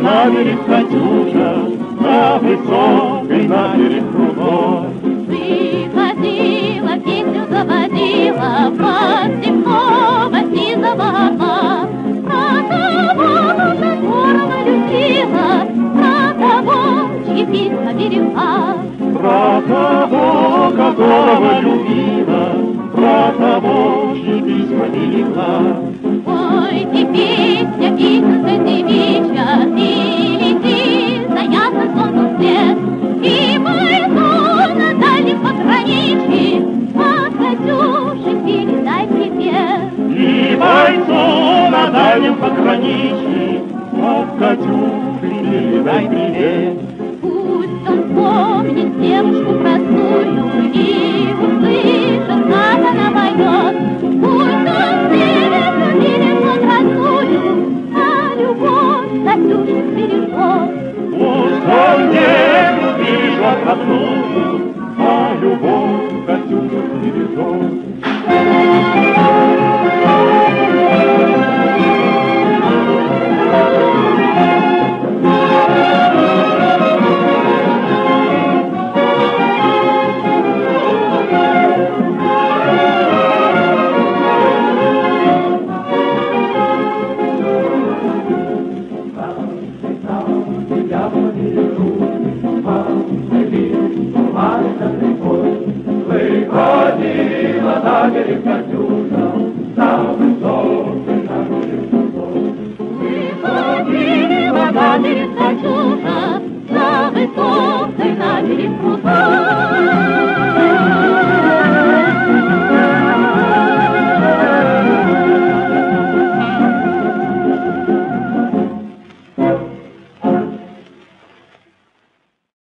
на берег Катюша, на высокой на берег крутой. Приходила, песню заводила, под земного сизого орла. Про того, которого любила, про того, чьи письма берегла. Про того, которого любила, про того, чьи письма берегла. Бойцу на дальнем пограничье От Катюши передай привет. Пусть он помнит девушку простую И услышит, как она поет. Пусть он сердце видит он родную, А любовь Катюши бережет. Пусть он деву бережет родную, А любовь Катюша бережет. Выходила на берег Катюша,